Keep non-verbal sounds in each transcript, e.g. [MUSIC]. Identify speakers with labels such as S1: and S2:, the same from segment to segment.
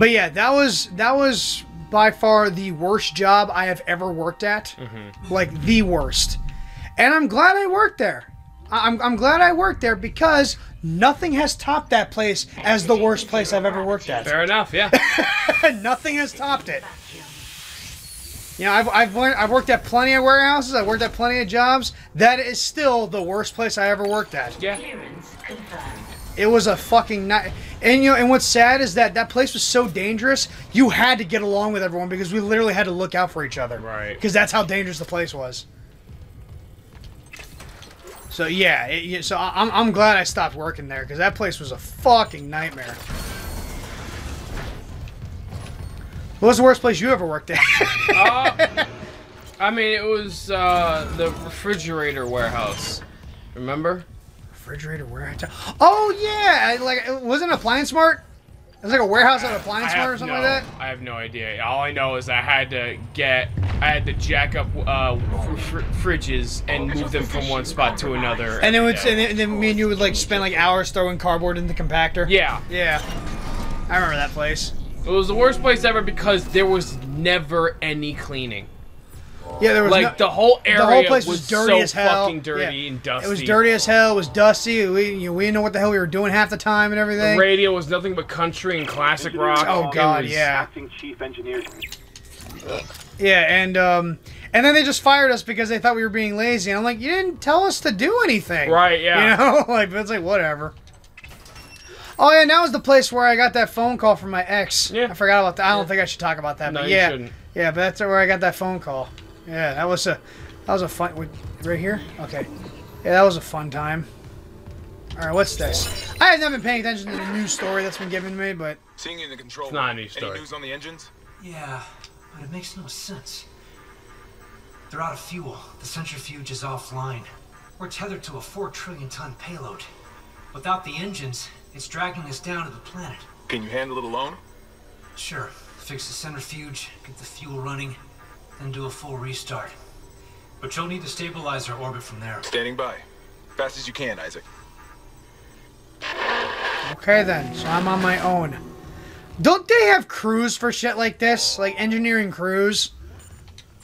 S1: But yeah, that was that was by far the worst job I have ever worked at. Mm-hmm. Like the worst. And I'm glad I worked there. I'm, I'm glad I worked there because nothing has topped that place as the worst place I've ever worked at.
S2: Fair enough. Yeah. [LAUGHS]
S1: nothing has topped it. You know, I've, I've, wor- I've worked at plenty of warehouses. I've worked at plenty of jobs. That is still the worst place I ever worked at.
S2: yeah.
S1: It was a fucking night. And you know, and what's sad is that that place was so dangerous. You had to get along with everyone because we literally had to look out for each other.
S2: Right.
S1: Because that's how dangerous the place was. So yeah, it, so I- I'm I'm glad I stopped working there because that place was a fucking nightmare. What was the worst place you ever worked at?
S2: Uh, [LAUGHS] I mean, it was uh, the refrigerator warehouse. Remember?
S1: Refrigerator warehouse. Oh yeah, like it wasn't Appliance Mart. It was like a warehouse at Appliance
S2: I
S1: Mart or something
S2: no,
S1: like that.
S2: I have no idea. All I know is I had to get, I had to jack up uh, fr- fr- fridges and move them from one spot to another.
S1: And then, would, and then, and then me and you would like spend like hours throwing cardboard in the compactor.
S2: yeah,
S1: Yeah. I remember that place.
S2: it was the worst place ever because there was never any cleaning.
S1: Yeah, there was
S2: Like
S1: no,
S2: the whole area
S1: the whole place
S2: was,
S1: was dirty
S2: so
S1: as hell.
S2: fucking dirty
S1: Yeah.
S2: and dusty.
S1: It was dirty as hell. It was dusty. We you know, we didn't know what the hell we were doing half the time and
S2: The
S1: everything.
S2: radio was nothing but country and classic rock.
S1: Oh,
S2: It
S1: God,
S2: was-
S1: yeah.
S3: Acting chief engineer.
S1: Yeah, and um, and then they just fired us because they thought we were being lazy. And I'm like, you didn't tell us to do anything.
S2: Right, yeah.
S1: You know, [LAUGHS] like it's like whatever. Oh yeah, and that was the place where I got that phone call from my ex.
S2: Yeah.
S1: I forgot about that. I don't think I should talk about that.
S2: No,
S1: but
S2: you
S1: yeah,
S2: shouldn't.
S1: yeah, but that's where I got that phone call. Yeah, that was a that was a fun. wait, Right here. Okay. Yeah, that was a fun time. All right, what's this? I have not been paying attention to the news story that's been given to me, but
S4: Seeing you in the control
S2: It's not a
S4: room.
S2: story.
S4: Any news on the engines?
S5: Yeah, but it makes no sense. They're out of fuel. The centrifuge is offline. We're tethered to a 4 trillion ton payload. Without the engines, it's dragging us down to the planet.
S4: Can you handle it alone?
S5: Sure, fix the centrifuge, get the fuel running, then do a full restart. But you'll need to stabilize our orbit from there.
S4: Standing by. Fast as you can, Isaac.
S1: okay then. So I'm on my own. Don't they have crews for shit like this, like engineering crews?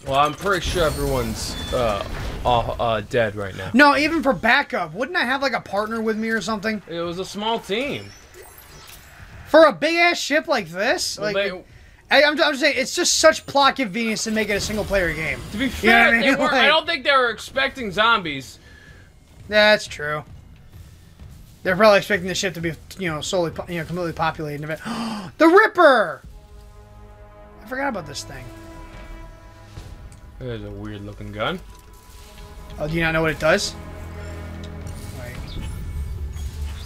S2: Well, I'm pretty sure everyone's uh, all, uh, dead right now.
S1: No, even for backup, wouldn't I have like a partner with me or something
S2: It was a small team.
S1: for a big ass ship like this?
S2: Well,
S1: Like,
S2: they-
S1: I, I'm, I'm just saying, it's just such plot convenience to make it a single player game.
S2: to be
S1: You know
S2: fair,
S1: I mean? [LAUGHS]
S2: weren't, I don't think they were expecting zombies.
S1: That's true. They're probably expecting the ship to be, you know, solely, you know, completely populated. [GASPS] the Ripper. I forgot about this thing.
S2: There's a weird looking gun.
S1: Oh, do you not know what it does? Right.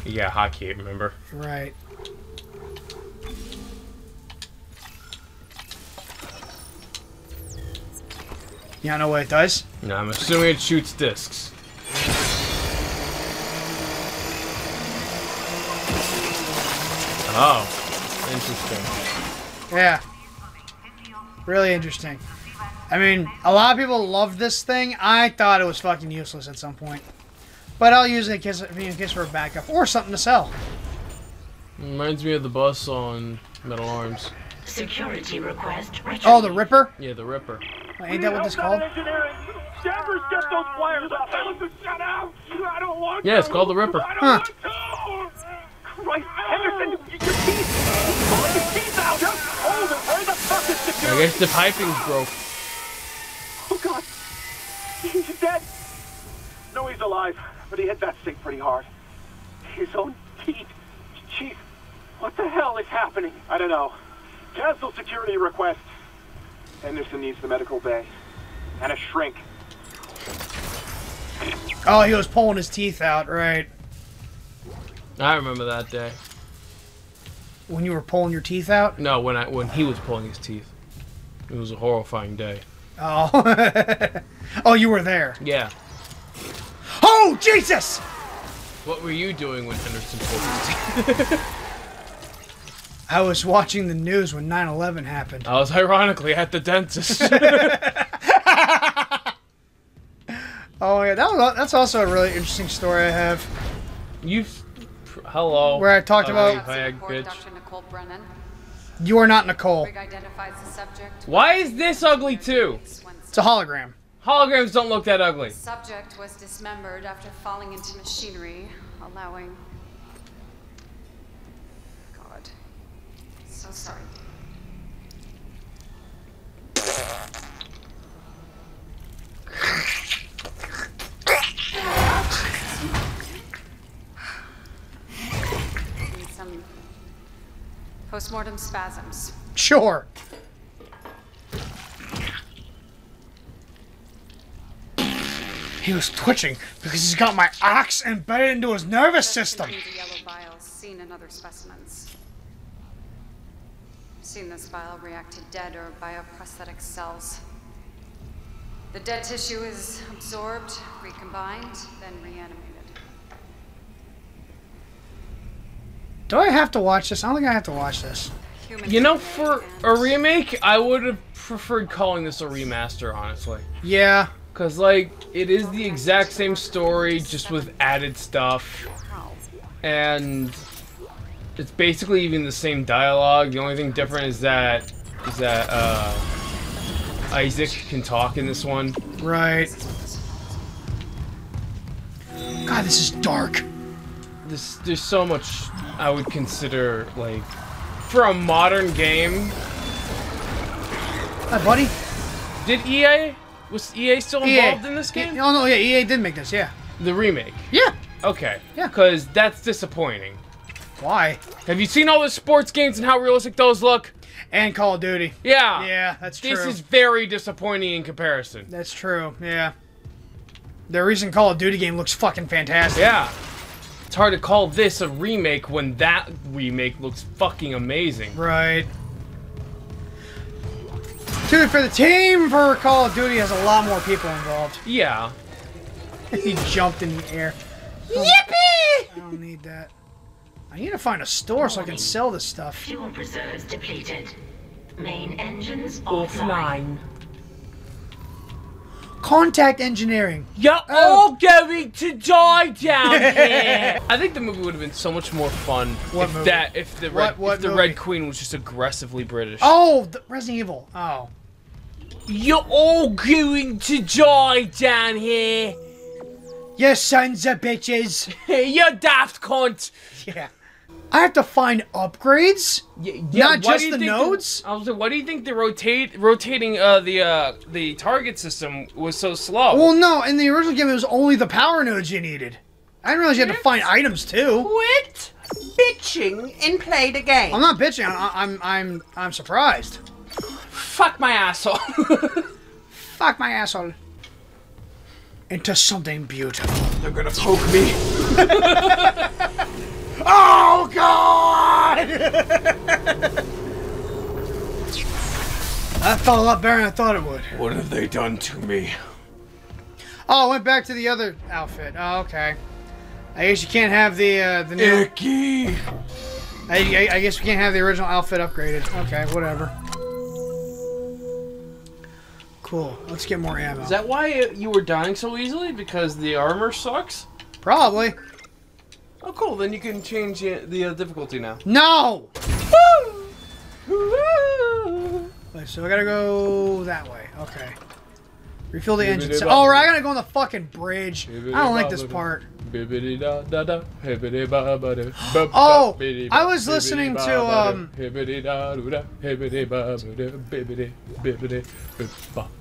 S2: Yeah, hotkey, remember?
S1: Right. You don't know what it does?
S2: No, I'm assuming it shoots discs. Oh, interesting.
S1: Yeah. Really interesting. I mean, a lot of people love this thing. I thought it was fucking useless at some point. But I'll use it in case, in case for a backup or something to sell.
S2: Reminds me of the bus on Metal Arms.
S6: Security request retrieved.
S1: Oh, the Ripper?
S2: Yeah, the Ripper.
S1: Ain't that what this called?
S3: Engineering. Danvers, get those wires up. Listen, shut out. I don't want
S2: Yeah, it's called the Ripper.
S3: I don't
S1: Huh.
S3: want to. Christ, Henderson, your teeth. Pull your teeth out. Just hold it. Where the fuck is
S2: I guess the piping's broke.
S3: Oh God, he's dead. No, he's alive, but he hit that thing pretty hard. His own teeth. Chief, what the hell is happening? I don't know. Cancel security request. Henderson needs the medical bay and a shrink.
S1: Oh, he was pulling his teeth out, right?
S2: I remember that day.
S1: When you were pulling your teeth out?
S2: No, when I when he was pulling his teeth. It was a horrifying day.
S1: Oh. [LAUGHS] oh, you were there.
S2: Yeah.
S1: Oh, Jesus!
S2: What were you doing when Henderson pulled his teeth? [LAUGHS]
S1: I was watching the news when 9 11 happened.
S2: I was ironically at the dentist. [LAUGHS]
S1: Oh, yeah, that was, that's also a really interesting story I have.
S2: You've. Hello.
S1: Where I talked
S2: Oh,
S1: about-
S2: you bag
S7: Report,
S2: bitch.
S7: Dr. Nicole Brennan.
S1: You are not Nicole.
S7: Rig identifies the subject.
S2: Why is this ugly too?
S1: It's a hologram.
S2: Holograms don't look that ugly.
S7: Subject was dismembered after falling into machinery, allowing. So sorry. Some postmortem spasms.
S1: Sure. He was twitching because he's got my axe embedded into his nervous system.
S7: Contains yellow bile seen in other specimens. Seen this bile react to dead or bioprosthetic cells. The dead tissue is absorbed, recombined, then reanimated.
S1: Do I have to watch this? I don't think I have to watch this.
S7: Human
S2: You know, for a remake, I would have preferred calling this a remaster, honestly.
S1: Yeah.
S2: Cause like it is the exact same story, just with added stuff, and it's basically even the same dialogue. The only thing different is that is that uh, Isaac can talk in this one.
S1: Right. God, this is dark.
S2: This there's so much I would consider like for a modern game.
S1: Hi, buddy.
S2: Did EA was EA still
S1: EA.
S2: involved in this game?
S1: Oh no, yeah, EA did make this. Yeah.
S2: The remake.
S1: Yeah.
S2: Okay.
S1: Yeah.
S2: Because that's disappointing.
S1: Why?
S2: Have you seen all the sports games and how realistic those look?
S1: And Call of Duty.
S2: Yeah.
S1: Yeah, that's true.
S2: This is very disappointing in comparison.
S1: That's true. Yeah. The recent Call of Duty game looks fucking fantastic.
S2: Yeah. It's hard to call this a remake when that remake looks fucking amazing.
S1: Right. Dude, for the team for Call of Duty has a lot more people involved.
S2: Yeah. [LAUGHS]
S1: he jumped in the air. Yippee! I don't need that. I need to find a store so I can sell this stuff.
S6: Fuel reserves depleted. Main engines offline.
S1: Contact engineering.
S2: You're
S1: Oh.
S2: all going to die down [LAUGHS] here. I think the movie would have been so much more fun
S1: What
S2: if
S1: movie?
S2: that if the
S1: What-
S2: red
S1: what
S2: if the
S1: movie?
S2: Red Queen was just aggressively British.
S1: Oh, the Resident Evil. Oh.
S2: You're all going to die down here.
S1: You sons of bitches. [LAUGHS]
S2: you daft cunt.
S1: Yeah. I have to find upgrades?
S2: Yeah,
S1: Not
S2: why
S1: just
S2: do you
S1: the nodes?
S2: I was like, why do you think the rotate rotating uh the uh the target system was so slow?
S1: Well, no, in the original game, it was only the power nodes you needed. I didn't realize you had to find items too.
S8: Quit bitching and play the game.
S1: I'm not bitching. I'm, I'm, I'm, I'm surprised.
S2: Fuck my asshole. [LAUGHS]
S1: Fuck my asshole. Into something beautiful.
S2: They're gonna poke me. [LAUGHS]
S1: Oh God! that felt a lot better than I thought it would.
S2: What have they done to me?
S1: Oh, I went back to the other outfit. Oh, okay. I guess you can't have the uh, the new.
S2: Icky.
S1: I, I, I guess we can't have the original outfit upgraded. Okay, whatever. Cool. Let's get more ammo.
S2: Is that why you were dying so easily? Because the armor sucks?
S1: Probably.
S2: Oh, cool. Then you can change the, the uh, difficulty now.
S1: No. Wait, so I gotta go that way. Okay. Refill the engine. Oh, right, I gotta go on the fucking bridge. I don't like this part.
S2: Oh,
S1: I was listening to, um,